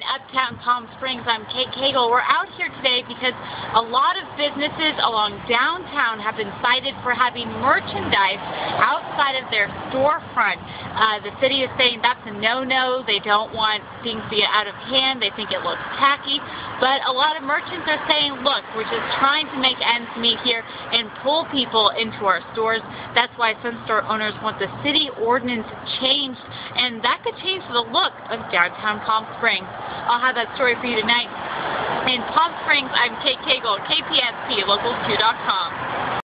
Uptown Palm Springs, I'm Kate Cagle. We're out here today because a lot of businesses along downtown have been cited for having merchandise outside of their storefront. Uh, the city is saying that's a no-no. They don't want things to get out of hand. They think it looks tacky. But a lot of merchants are saying, look, we're just trying to make ends meet here and pull people into our stores. That's why some store owners want the city ordinance changed, and that could change the look of downtown Palm Springs. I'll have that story for you tonight. In Palm Springs, I'm Kate Cagle, KPSP, Local2.com.